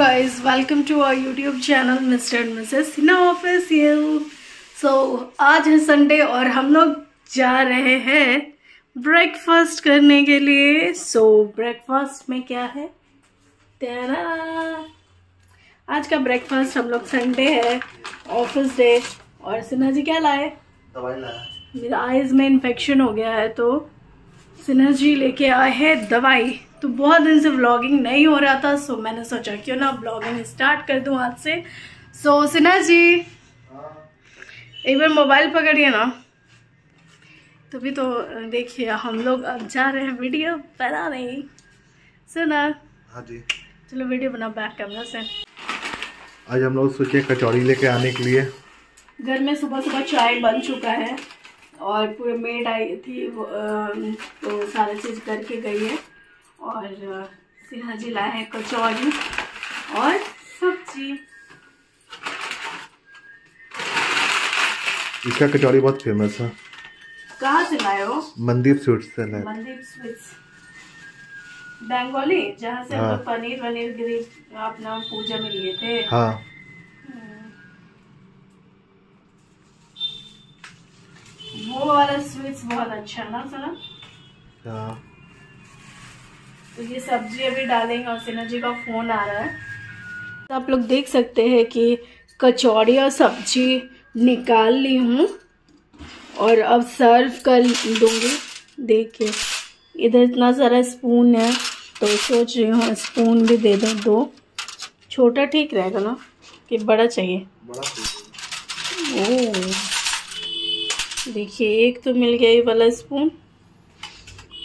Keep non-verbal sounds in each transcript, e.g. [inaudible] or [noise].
guys welcome to our youtube channel mr and mrs Sina official. So आज है Sunday और हम लोग जा रहे हैं ब्रेकफास्ट करने के लिए। सो so, ब्रेकफास्ट में क्या है? तेरा। आज का ब्रेकफास्ट हम लोग संडे है ऑफ़िस डे और सिन्हा जी क्या लाए? दवाई लाया। मेरा आईज में इन्फेक्शन हो गया है तो सिन्हा जी लेके आए हैं दवाई। तो बहुत दिन से व्लॉगिंग नहीं हो रहा था सो मैंने सोचा क्यों ना व्लॉगिंग स्टार्ट कर दूँ आज से। सो सिन्हा जी एक बार मोबाइल पकड़िए ना। तभी तो देखिए हम लोग अब जा रहे हैं वीडियो बना नहीं सुना? हाँ जी। चलो वीडियो बना बैक कैमरा से। आज हम लोग सोचे कचौड़ी लेके आने के लिए। घर में सुबह सुबह चाय बन चुका है। और पूरे मेड आई थी वो, तो सारी चीज़ करके गई है। और सिन्हा जी लाए हैं कचौरी और सब्ज़ी। इसका कचौड़ी बहुत फ़ेमस है। कहाँ से लाए हो? मंदिर स्वीट से लाए। मनदीप स्वीट्स। बंगाली जहाँ से हाँ। पनीर वनीर गिरी अपना पूजा में लिए थे। हाँ। वो वाला स्वीट्स बहुत अच्छा है ना सुना? हाँ। तो ये सब्ज़ी अभी डालेंगे और सिन्हा जी का फ़ोन आ रहा है। तो आप लोग देख सकते हैं कि कचौड़ी और सब्ज़ी निकाल ली हूँ और अब सर्व कर दूँगी। देखिए इधर इतना सारा स्पून है तो सोच रही हूँ स्पून भी दे दूँ दो। छोटा ठीक रहेगा ना कि बड़ा चाहिए? बड़ा ओह। देखिए, एक तो मिल गया ये वाला स्पून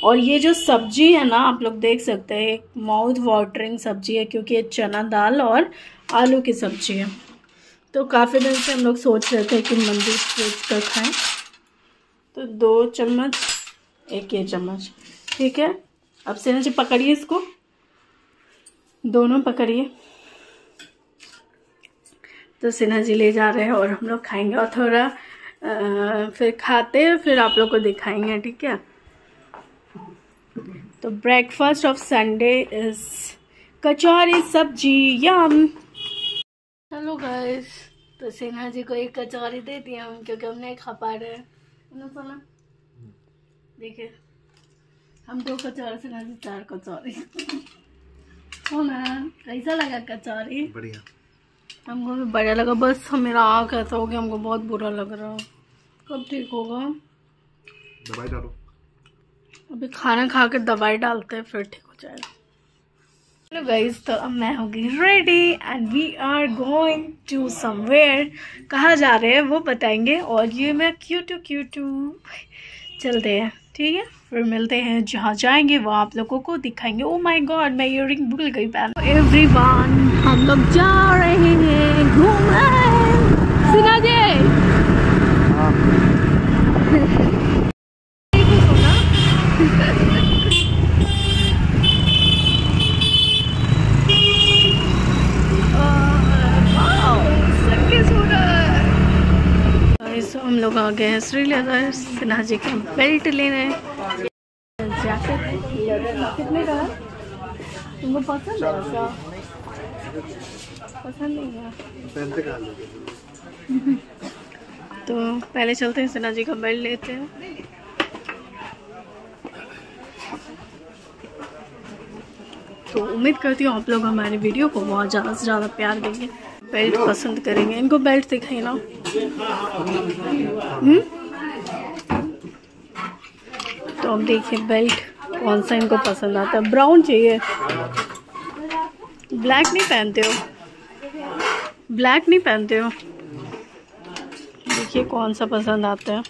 और ये जो सब्ज़ी है ना, आप लोग देख सकते हैं, एक माउथ वाटरिंग सब्ज़ी है, क्योंकि ये चना दाल और आलू की सब्ज़ी है। तो काफ़ी दिन से हम लोग सोच रहे थे कि मंदिर स्वीट्स का खाएँ। तो दो चम्मच, एक ये चम्मच, ठीक है? अब से जी पकड़िए इसको। दोनों पकड़िए। तो सिन्हा जी ले जा रहे हैं और हम लोग खाएँगे। और थोड़ा फिर खाते हैं फिर आप लोग को दिखाएँगे ठीक है? तो breakfast of Sunday is kachori sabzi yum hello guys तो सिन्हा जी को एक कचौरी दे दी हम क्योंकि हम नहीं खा पा रहे हैं। देखिए। हम दो कचौरी सिन्हा जी चार कचौरी। कैसा लगा कचौरी? बढ़िया। हमको भी बढ़िया लगा। बस मेरा आँख ऐसा हो गया हमको बहुत बुरा लग रहा। है कब ठीक होगा? दवाई डालो। अभी खाना खा के दवाई डालते हैं फिर ठीक हो जाएगा। हेलो गाइस तो अब मैं हो गई ready and we are going to somewhere कहाँ जा रहे हैं वो बताएँगे और ये मैं क्यू टू क्यू टू चलते हैं ठीक है? फिर मिलते हैं जहाँ जाएँगे वो आप लोगों को दिखाएँगे। ओ माय गॉड मैं इयर भूल गई पैन एवरीवन हम लोग जा रहे हैं घूमने सिन्हा जी हाँ Guys, हम लोग आ गए हैं श्रीनगर सिन्हा जी का बेल्ट लेने। है? [laughs] तो पहले चलते हैं, सिन्हा जी का बेल्ट लेते हैं। तो उम्मीद करती हूँ आप लोग हमारे वीडियो को बहुत ज़्यादा से ज़्यादा प्यार देंगे। बेल्ट पसंद करेंगे। इनको बेल्ट दिखाई ना। हम्म? तो अब देखिए बेल्ट कौन सा इनको पसंद आता है। ब्राउन चाहिए। ब्लैक नहीं पहनते हो? ब्लैक नहीं पहनते हो? देखिए कौन सा पसंद आता है।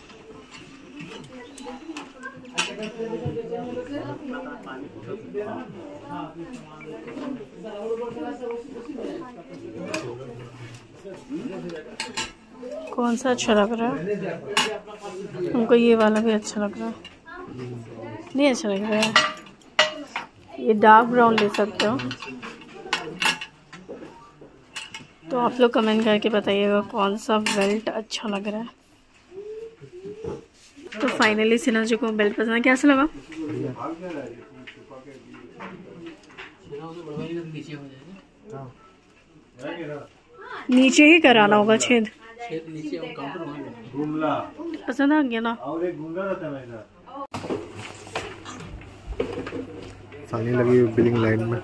कौन सा अच्छा लग रहा है? हमको ये वाला भी अच्छा लग रहा है। नहीं अच्छा लग रहा है। ये डार्क ब्राउन ले सकते हो। तो आप लोग कमेंट करके बताइएगा कौन सा बेल्ट अच्छा लग रहा है। तो फाइनली सिन्हा जी को बेल्ट पसंद कैसा लगा? नीचे ही कराना होगा छेद। छेद नीचे और काउंटर वहीं है। गुमला। पसंद आ गया ना? और एक गुंगा रहता है मेरा सानी लगी हुई बिलिंग लाइन में।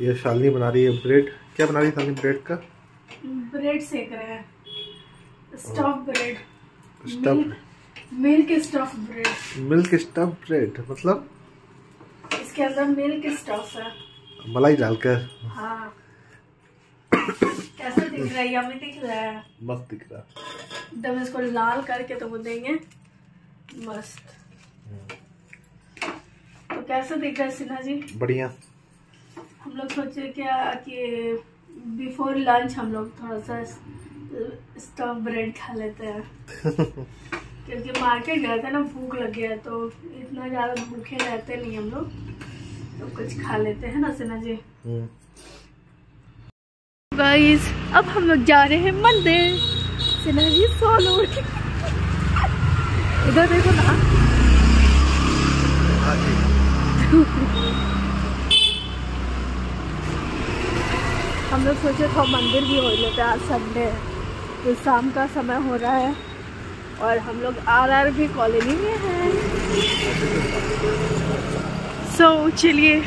ये शालिनी बना रही है ब्रेड। क्या बना रही है शालिनी ब्रेड का? ब्रेड सेक रहे हैं। Stuff bread. Stuff milk stuff bread. Milk stuff bread मतलब? इसके अंदर मिल्क स्टफ़ है। मलाई डालकर। हाँ। कैसे दिख रहा है? यम्मी दिख रहा है। मस्त दिख रहा। एकदम इसको लाल करके तो वो देंगे। मस्त। तो कैसे दिख रहा है सिन्हा जी? बढ़िया। हम लोग सोचे क्या कि बिफोर लंच हम लोग थोड़ा सा स्टफ़ ब्रेड खा लेते हैं। [laughs] क्योंकि मार्केट गए थे ना भूख लग गया तो इतना ज़्यादा भूखे रहते नहीं हम लोग। तो कुछ खा लेते हैं ना सिन्हा जी। हम्म। गाइस अब हम लोग जा रहे हैं मंदिर। सिन्हा जी सोलो इधर देखो ना। हम लोग सोचे था मंदिर भी हो लेते आज संडे। तो शाम का समय हो रहा है। और हम लोग आर आर भी कॉलोनी में हैं। सो so, चलिए